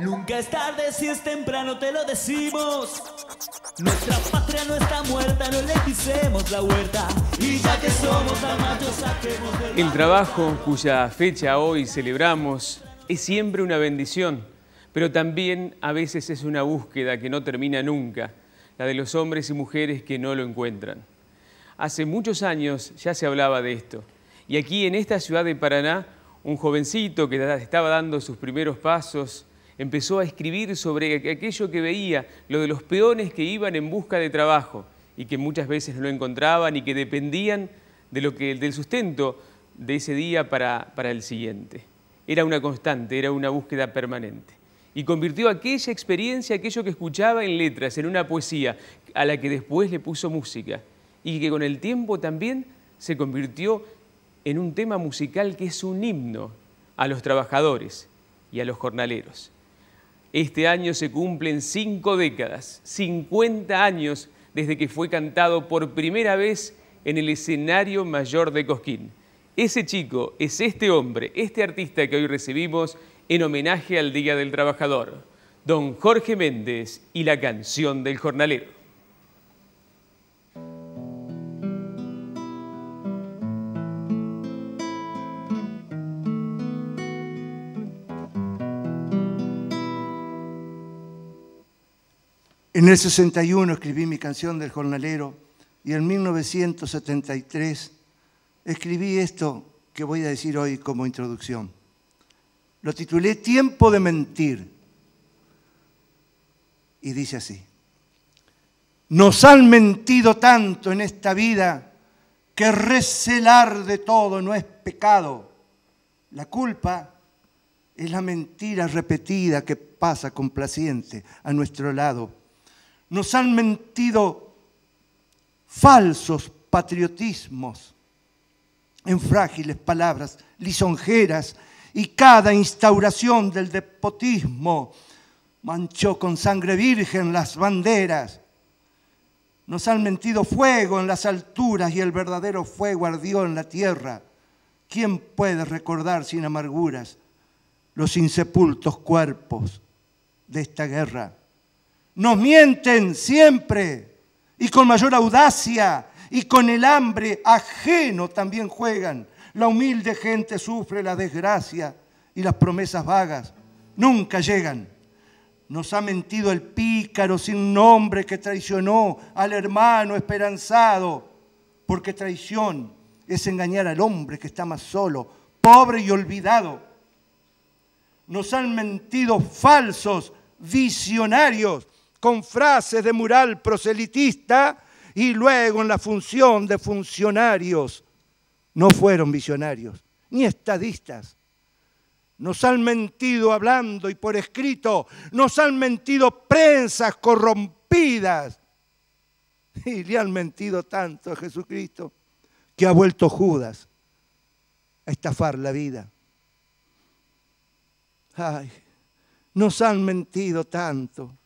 Nunca es tarde si es temprano, te lo decimos. Nuestra patria no está muerta, no le pisemos la huerta. Y ya que somos amachos, saquemos del El trabajo cuya fecha hoy celebramos es siempre una bendición, pero también a veces es una búsqueda que no termina nunca, la de los hombres y mujeres que no lo encuentran. Hace muchos años ya se hablaba de esto, y aquí en esta ciudad de Paraná, un jovencito que estaba dando sus primeros pasos, empezó a escribir sobre aquello que veía, lo de los peones que iban en busca de trabajo y que muchas veces no lo encontraban y que dependían de lo que, del sustento de ese día para, para el siguiente. Era una constante, era una búsqueda permanente. Y convirtió aquella experiencia, aquello que escuchaba en letras, en una poesía, a la que después le puso música y que con el tiempo también se convirtió en un tema musical que es un himno a los trabajadores y a los jornaleros. Este año se cumplen cinco décadas, 50 años desde que fue cantado por primera vez en el escenario mayor de Cosquín. Ese chico es este hombre, este artista que hoy recibimos en homenaje al Día del Trabajador, don Jorge Méndez y la canción del jornalero. En el 61 escribí mi canción del jornalero y en 1973 escribí esto que voy a decir hoy como introducción. Lo titulé Tiempo de mentir. Y dice así. Nos han mentido tanto en esta vida que recelar de todo no es pecado. La culpa es la mentira repetida que pasa complaciente a nuestro lado. Nos han mentido falsos patriotismos en frágiles palabras lisonjeras y cada instauración del despotismo manchó con sangre virgen las banderas. Nos han mentido fuego en las alturas y el verdadero fuego ardió en la tierra. ¿Quién puede recordar sin amarguras los insepultos cuerpos de esta guerra? Nos mienten siempre y con mayor audacia y con el hambre ajeno también juegan. La humilde gente sufre la desgracia y las promesas vagas nunca llegan. Nos ha mentido el pícaro sin nombre que traicionó al hermano esperanzado, porque traición es engañar al hombre que está más solo, pobre y olvidado. Nos han mentido falsos visionarios con frases de mural proselitista y luego en la función de funcionarios no fueron visionarios ni estadistas. Nos han mentido hablando y por escrito, nos han mentido prensas corrompidas. Y le han mentido tanto a Jesucristo que ha vuelto Judas a estafar la vida. Ay, nos han mentido tanto,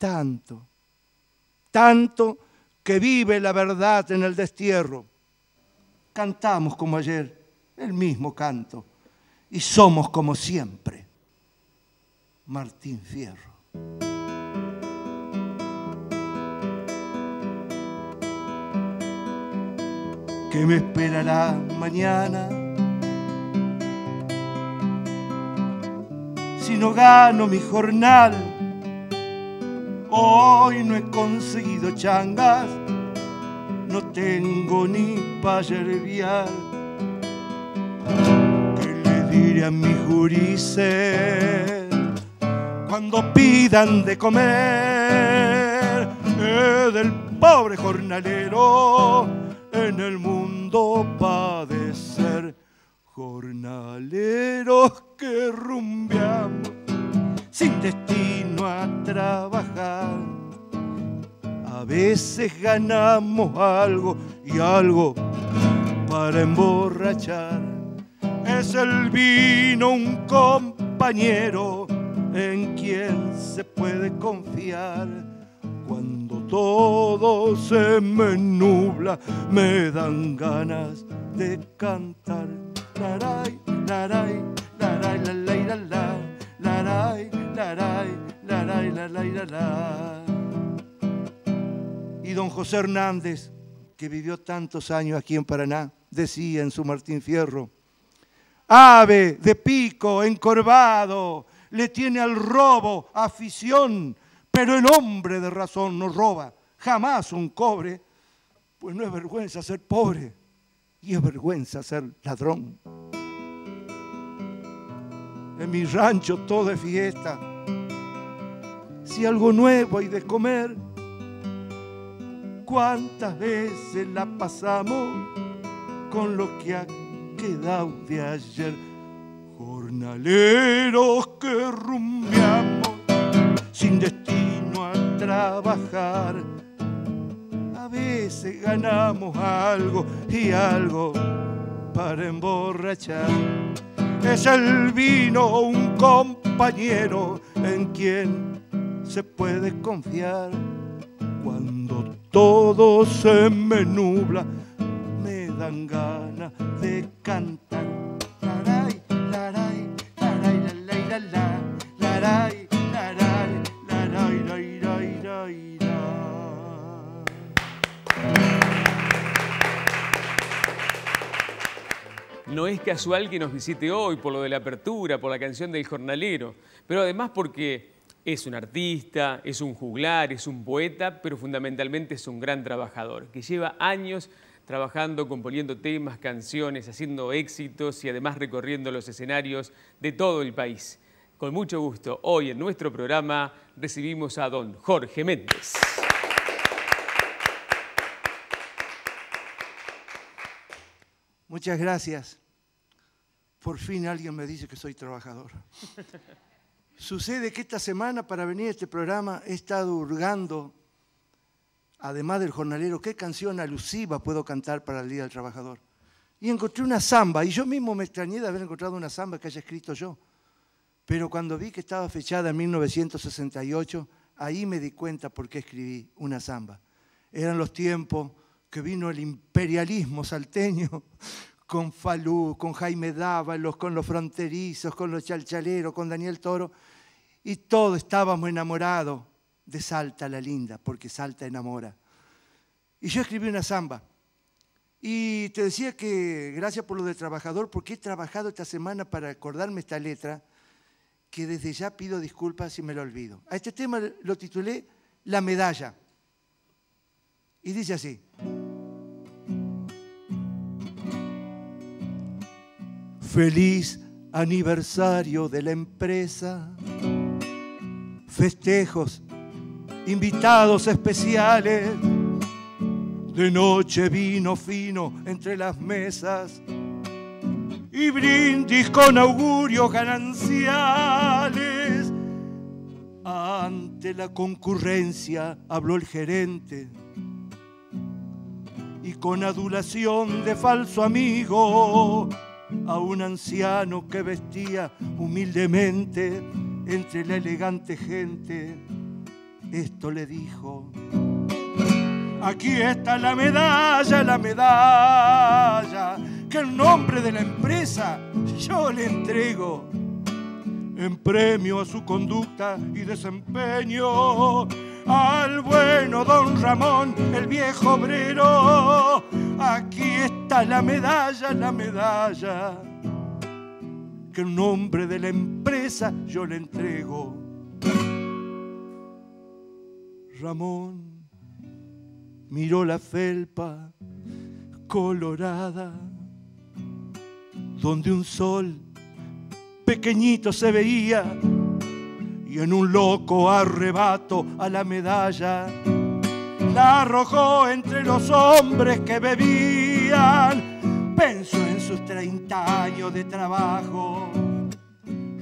tanto, tanto que vive la verdad en el destierro. Cantamos como ayer el mismo canto y somos como siempre. Martín Fierro. ¿Qué me esperará mañana? Si no gano mi jornal, hoy no he conseguido changas, no tengo ni para yerbiar. ¿Qué le diré a mis gurises cuando pidan de comer? Eh, del pobre jornalero en el mundo padecer. Jornaleros que rumbeamos sin destino a trabajar. A veces ganamos algo y algo para emborrachar. Es el vino un compañero en quien se puede confiar. Cuando todo se me nubla, me dan ganas de cantar. Laray, laray, Y don José Hernández, que vivió tantos años aquí en Paraná, decía en su Martín Fierro, ave de pico encorvado, le tiene al robo afición, pero el hombre de razón no roba jamás un cobre, pues no es vergüenza ser pobre y es vergüenza ser ladrón. En mi rancho todo es fiesta. Si algo nuevo hay de comer, ¿cuántas veces la pasamos con lo que ha quedado de ayer? Jornaleros que rumbeamos sin destino a trabajar. A veces ganamos algo y algo para emborrachar. Es el vino un compañero en quien se puede confiar. Cuando todo se me nubla, me dan ganas de cantar. Laray, laray, laray, laray, laray, laray. No es casual que nos visite hoy por lo de la apertura, por la canción del jornalero, pero además porque es un artista, es un juglar, es un poeta, pero fundamentalmente es un gran trabajador, que lleva años trabajando, componiendo temas, canciones, haciendo éxitos y además recorriendo los escenarios de todo el país. Con mucho gusto, hoy en nuestro programa recibimos a don Jorge Méndez. Muchas gracias. Por fin alguien me dice que soy trabajador. Sucede que esta semana para venir a este programa he estado hurgando, además del jornalero, qué canción alusiva puedo cantar para el Día del Trabajador. Y encontré una samba, y yo mismo me extrañé de haber encontrado una samba que haya escrito yo. Pero cuando vi que estaba fechada en 1968, ahí me di cuenta por qué escribí una samba. Eran los tiempos que vino el imperialismo salteño con Falú, con Jaime Dávalos, con los fronterizos, con los chalchaleros, con Daniel Toro, y todos estábamos enamorados de Salta la Linda, porque Salta enamora. Y yo escribí una samba. Y te decía que gracias por lo del trabajador, porque he trabajado esta semana para acordarme esta letra, que desde ya pido disculpas si me lo olvido. A este tema lo titulé La medalla. Y dice así. Feliz aniversario de la empresa. Festejos, invitados especiales. De noche vino fino entre las mesas. Y brindis con augurios gananciales. Ante la concurrencia habló el gerente y con adulación de falso amigo a un anciano que vestía humildemente entre la elegante gente, esto le dijo. Aquí está la medalla, la medalla, que el nombre de la empresa yo le entrego en premio a su conducta y desempeño al bueno don Ramón, el viejo obrero. Aquí está la medalla, la medalla, que en nombre de la empresa yo le entrego. Ramón miró la felpa colorada, donde un sol pequeñito se veía y en un loco arrebato a la medalla la arrojó entre los hombres que bebían. Pensó en sus 30 años de trabajo,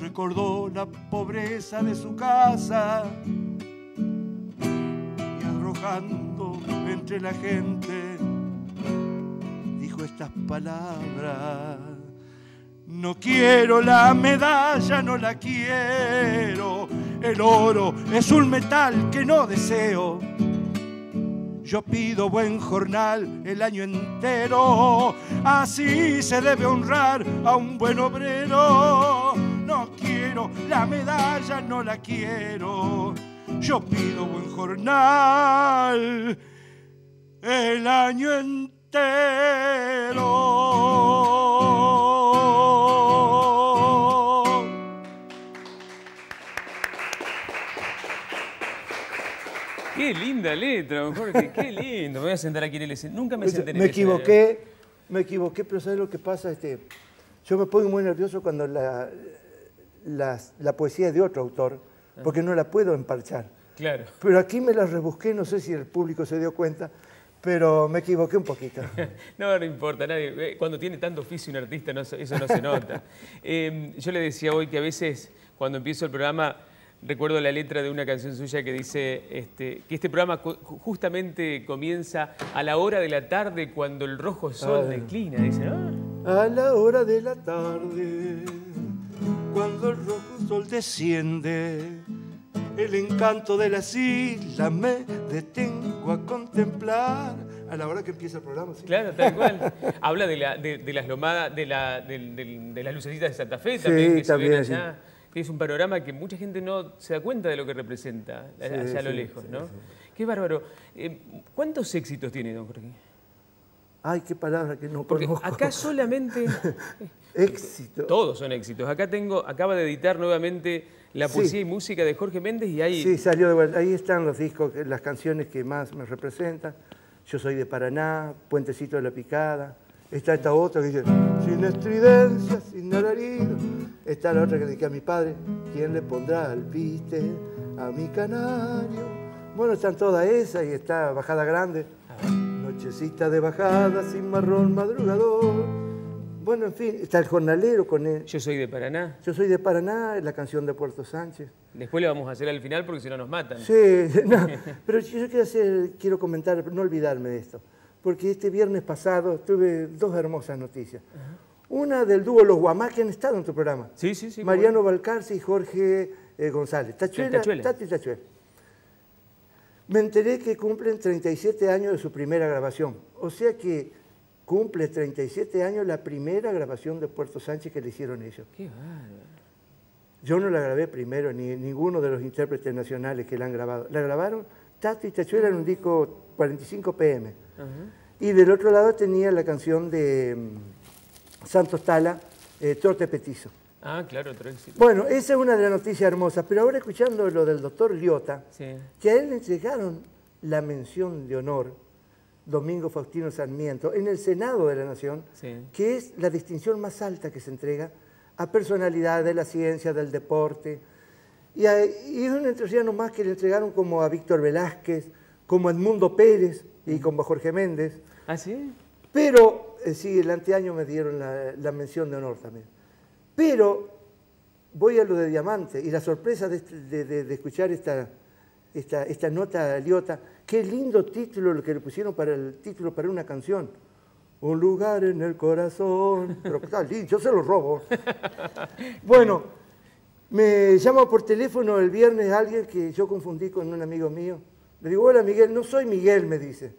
recordó la pobreza de su casa y arrojando entre la gente dijo estas palabras. No quiero la medalla, no la quiero. El oro es un metal que no deseo. Yo pido buen jornal el año entero. Así se debe honrar a un buen obrero. No quiero la medalla no la quiero. Yo pido buen jornal el año entero. Linda letra, Jorge, qué lindo. Me voy a sentar aquí en el escenario. Nunca me senté en el Me equivoqué, me equivoqué, pero ¿sabes lo que pasa? Este, yo me pongo muy nervioso cuando la, la- la poesía es de otro autor, porque no la puedo emparchar. Claro. Pero aquí me la rebusqué, no sé si el público se dio cuenta, pero me equivoqué un poquito. No, no importa, nadie. eh, Cuando tiene tanto oficio un artista, no eso no se nota. Eh, yo le decía hoy que a veces, cuando empiezo el programa, recuerdo la letra de una canción suya que dice este, que este programa justamente comienza a la hora de la tarde cuando el rojo sol Ah. declina. Dice, ¿no? A la hora de la tarde, cuando el rojo sol desciende, el encanto de las islas me detengo a contemplar. A la hora que empieza el programa, sí. Claro, tal cual. Habla de, la- de- de las lomadas, de, la- de las lucecitas de Santa Fe Sí, también, que ven también, allá. Es un panorama que mucha gente no se da cuenta de lo que representa Sí, allá a lo lejos, sí, ¿no? Qué bárbaro. Eh, ¿Cuántos éxitos tiene, don Jorge? Ay, qué palabra que no Porque conozco. acá solamente Éxito. todos son éxitos. Acá tengo, acaba de editar nuevamente la Sí. poesía y música de Jorge Méndez y ahí Sí, salió de vuelta. Ahí están los discos, que- las canciones que más me representan. Yo soy de Paraná, Puentecito de la Picada. Está esta otra que dice, sin estridencia, sin alarido. Está la otra que dediqué a mi padre, ¿quién le pondrá al piste a mi canario? Bueno, están todas esas y está Bajada Grande. Nochecita de bajada, sin marrón madrugador. Bueno, en fin, está el jornalero con él. yo soy de Paraná. Yo soy de Paraná, la canción de Puerto Sánchez. Después le vamos a hacer al final porque si no nos matan. Sí, no, pero yo quiero, hacer, quiero comentar, no olvidarme de esto, porque este viernes pasado tuve dos hermosas noticias. Una del dúo Los Guamá, que han estado en tu programa. Sí, sí, sí. Mariano no. Balcarce y Jorge eh, González. Tachuela, Tachuela. Tati Tachuela. Me enteré que cumplen 37 años de su primera grabación. O sea que cumple 37 años la primera grabación de Puerto Sánchez que le hicieron ellos. Qué bárbaro. Yo no la grabé primero, ni ninguno de los intérpretes nacionales que la han grabado. La grabaron Tato y Tachuela en un disco 45 PM. Ajá. Y del otro lado tenía la canción de mm, Santos Tala, eh, Torte Petizo. Ah, claro, otro éxito. Bueno, esa es una de las noticias hermosas, pero ahora escuchando lo del doctor Liota, Sí. que a él le entregaron la mención de honor, Domingo Faustino Sarmiento, en el Senado de la Nación, Sí. que es la distinción más alta que se entrega a personalidades de la ciencia, del deporte. Y, a- y es un más que le entregaron como a Víctor Velázquez, como a Edmundo Pérez y como a Jorge Méndez. ¿Ah, sí? Pero, sí, el anteaño me dieron la, la mención de honor también. Pero voy a lo de Diamante y la sorpresa de, este- de- de- de escuchar esta, esta, esta nota liota. Qué lindo título lo que le pusieron para el título para una canción. Un lugar en el corazón. Pero está lindo, yo se lo robo. Bueno, me llama por teléfono el viernes alguien que yo confundí con un amigo mío. Le digo, hola Miguel, no soy Miguel, me dice.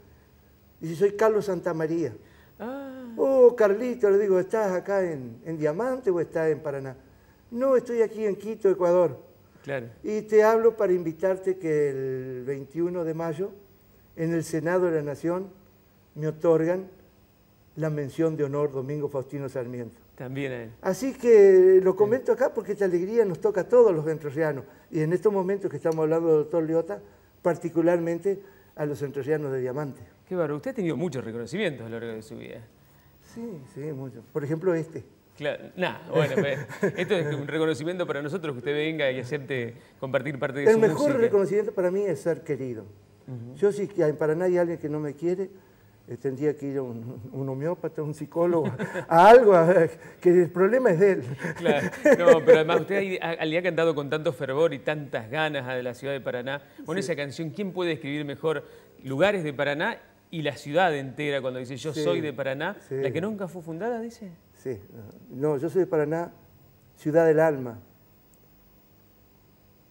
Dice, soy Carlos Santamaría. Ah, Oh, Carlito, le digo, ¿estás acá en, en Diamante o estás en Paraná? No, estoy aquí en Quito, Ecuador. claro. Y te hablo para invitarte que el 21 de mayo, en el Senado de la Nación, me otorgan la mención de honor Domingo Faustino Sarmiento. También a él. Así que lo comento acá porque esta alegría nos toca a todos los entrerrianos. Y en estos momentos que estamos hablando del doctor Leota, particularmente a los entrerrianos de Diamante. Qué bárbaro. Usted ha tenido muchos reconocimientos a lo largo de su vida. Sí, sí, mucho. Por ejemplo, este. Claro, nada, bueno, pues, esto es un reconocimiento para nosotros que usted venga y acepte compartir parte de El su mejor música. reconocimiento para mí es ser querido. Yo si que Paraná hay alguien que no me quiere, tendría que ir a un, un homeópata, un psicólogo, a algo, a- que el problema es de él. Claro, no, pero además usted le ha cantado con tanto fervor y tantas ganas a la ciudad de Paraná. Con esa canción, ¿quién puede describir mejor lugares de Paraná y la ciudad entera cuando dice yo Sí, soy de Paraná? sí. La que nunca fue fundada, dice. Sí, no, yo soy de Paraná, ciudad del alma.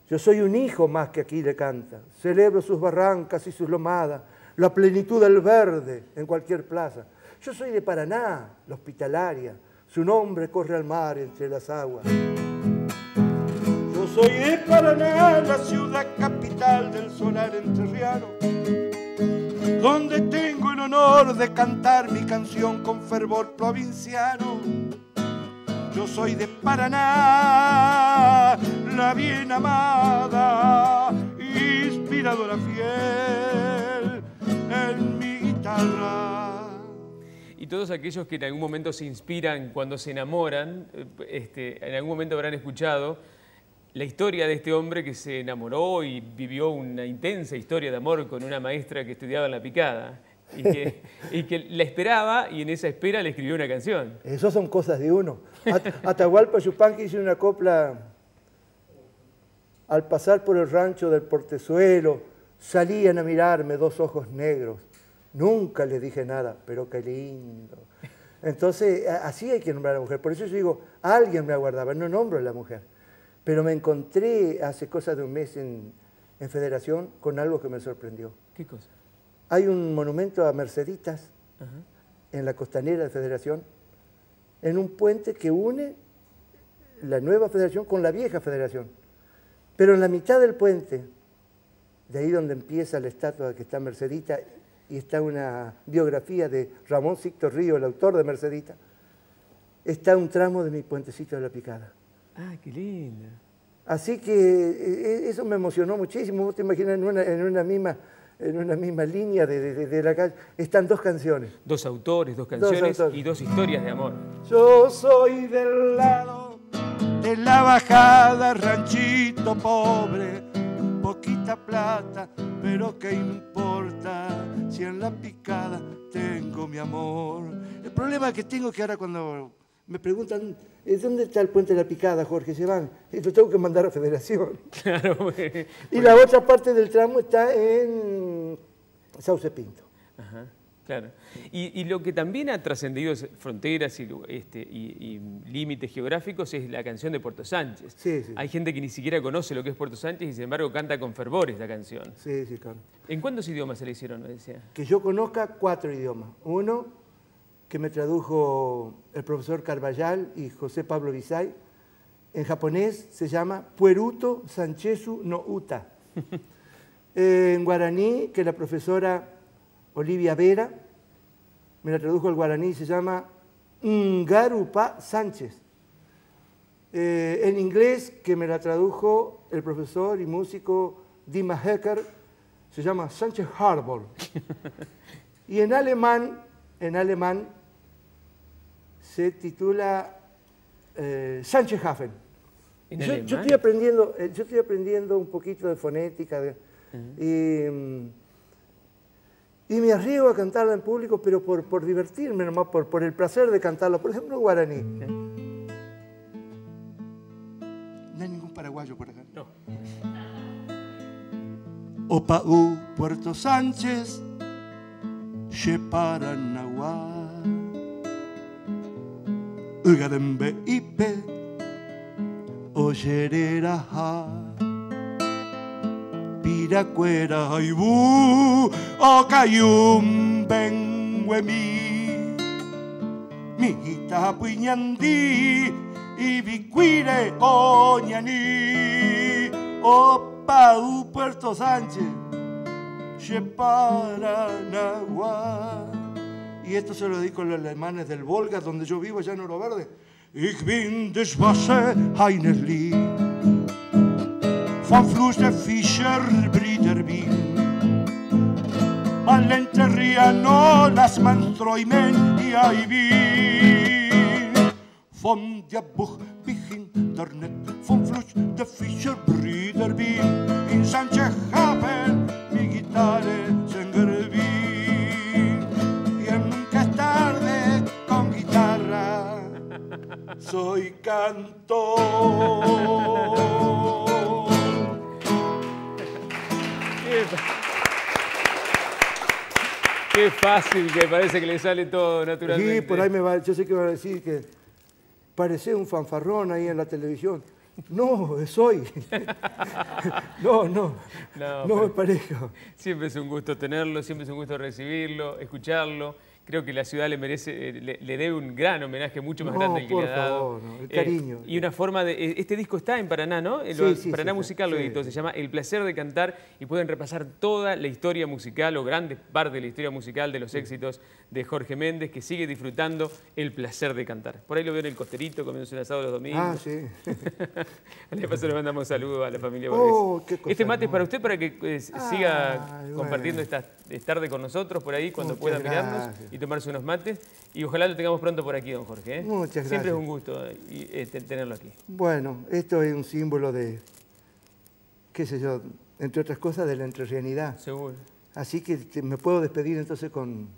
Yo soy un hijo más que aquí le canta. Celebro sus barrancas y sus lomadas, la plenitud del verde en cualquier plaza. Yo soy de Paraná, la hospitalaria. Su nombre corre al mar entre las aguas. soy de Paraná, la ciudad capital del solar entrerriano, donde tengo el honor de cantar mi canción con fervor provinciano. Yo soy de Paraná, la bien amada, inspiradora fiel. Y todos aquellos que en algún momento se inspiran cuando se enamoran, eh, este, en algún momento habrán escuchado la historia de este hombre que se enamoró y vivió una intensa historia de amor con una maestra que estudiaba en La Picada. Y que, y que la esperaba y en esa espera le escribió una canción. Eso son cosas de uno. At- Atahualpa Yupanqui hizo una copla al pasar por el rancho del portezuelo, salían a mirarme dos ojos negros. Nunca les dije nada, pero qué lindo. Entonces, así hay que nombrar a la mujer. Por eso yo digo, alguien me aguardaba, no nombro a la mujer. Pero me encontré hace cosa de un mes en, en Federación con algo que me sorprendió. ¿Qué cosa? Hay un monumento a Merceditas en la costanera de Federación, en un puente que une la nueva federación con la vieja federación. Pero en la mitad del puente, de ahí donde empieza la estatua que está Mercedita, y está una biografía de Ramón Sicto Río, el autor de Mercedita, está un tramo de mi puentecito de la picada. Ah, qué linda. Así que eh, eso me emocionó muchísimo. Vos te imaginas en una, en una, misma, en una misma línea de, de- de la calle, están dos canciones. Dos autores, dos canciones autores. y dos historias de amor. Yo soy del lado de la bajada, ranchito pobre, poquita plata, pero qué importa si en la picada tengo mi amor. El problema que tengo es que ahora cuando me preguntan, "¿Eh, ¿dónde está el puente de la picada, Jorge? Se van, y lo tengo que mandar a Federación. Claro, Y la otra parte del tramo está en Sauce Pinto. Ajá, claro. Y, y lo que también ha trascendido fronteras y, este, y- y límites geográficos es la canción de Puerto Sánchez. Sí, sí. Hay gente que ni siquiera conoce lo que es Puerto Sánchez y sin embargo canta con fervor esta canción. Sí, sí, claro. ¿En cuántos idiomas se le hicieron? decía? que yo conozca cuatro idiomas. Uno, que me tradujo el profesor Carvallal y José Pablo Bisay. En japonés se llama Pueruto Sanchesu no Uta. En guaraní, que la profesora Olivia Vera me la tradujo al guaraní, se llama Ngarupa Sánchez. Eh, en inglés, que me la tradujo el profesor y músico Dima Hecker, se llama Sánchez Harbor. Y en alemán, en alemán se titula eh, Sánchez-Hafen. ¿En Yo, estoy aprendiendo, eh, yo estoy aprendiendo un poquito de fonética de- y me arriesgo a cantarla en público, pero por, por divertirme nomás, por, por el placer de cantarla. Por ejemplo, en guaraní. No hay ningún paraguayo por acá. No. Opaú, Puerto Sánchez, Sheparanaguá. Ugadembe Ipe, Oyereraja. Piracuera Aibú, Ocayum Benguemi. Mijita Puñandí, Ibicuire Oñaní. Opaú, Puerto Sánchez, Sheparanaguá. Y esto se lo dedico a los alemanes del Volga, donde yo vivo, allá en Oro Verde. Ich bin des Wasser eines Fluss der Fischer Brüder bin. Valenteriano las Mansträumen i Aibin. Vom der Buch begin der Net, vom Fluss der Fischer Brüder bin. In Sanchehafen mi guitarra Sengerbin. Y en nunca es tarde con guitarra soy cantor. Qué fácil que parece que le sale todo naturalmente. Sí, por ahí me va, yo sé que van a decir que parece un fanfarrón ahí en la televisión. No, soy. no, no, No, no, me parezco. Siempre es un gusto tenerlo, siempre es un gusto recibirlo, escucharlo. Creo que la ciudad le merece, eh, le, le debe un gran homenaje mucho más No, grande el que por le ha dado. favor, no, el Eh, cariño. y una forma de. eh, Este disco está en Paraná, ¿no? Eh, Sí, sí, Paraná sí, Musical lo editó, se llama El placer de cantar y pueden repasar toda la historia musical o grandes parte de la historia musical de los éxitos de Jorge Méndez, que sigue disfrutando el placer de cantar. Por ahí lo veo en el costerito, comiéndose un asado los domingos. Ah, sí. De paso le mandamos saludos a la familia Oh, qué cosa Este mate es para usted para que eh, siga compartiendo esta tarde con nosotros por ahí cuando Muchas pueda mirarnos gracias. Y tomarse unos mates. Y ojalá lo tengamos pronto por aquí, don Jorge. ¿eh? Muchas Siempre es gracias. un gusto eh, eh, te- tenerlo aquí. Bueno, esto es un símbolo de, qué sé yo, entre otras cosas, de la entrerrianidad. Seguro. Así que me puedo despedir entonces con,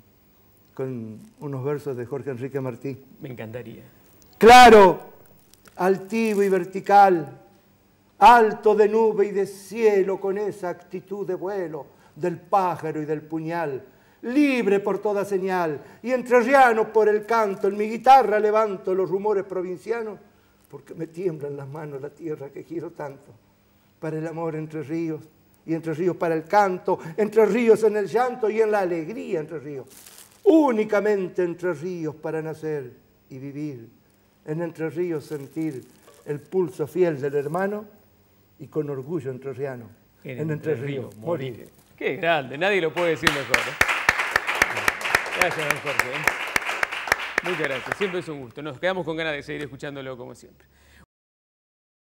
con unos versos de Jorge Enrique Martí. Me encantaría. Claro, altivo y vertical, alto de nube y de cielo, con esa actitud de vuelo del pájaro y del puñal, libre por toda señal y entrerriano por el canto, en mi guitarra levanto los rumores provincianos, porque me tiemblan las manos la tierra que quiero tanto, para el amor entre ríos y entre ríos para el canto, entre ríos en el llanto y en la alegría entre ríos, únicamente entre ríos para nacer y vivir, en entre ríos sentir el pulso fiel del hermano y con orgullo entrerriano, en, entre ríos morir. Qué grande, nadie lo puede decir mejor. ¿eh? Gracias, Jorge. Muchas gracias, siempre es un gusto. Nos quedamos con ganas de seguir escuchándolo como siempre.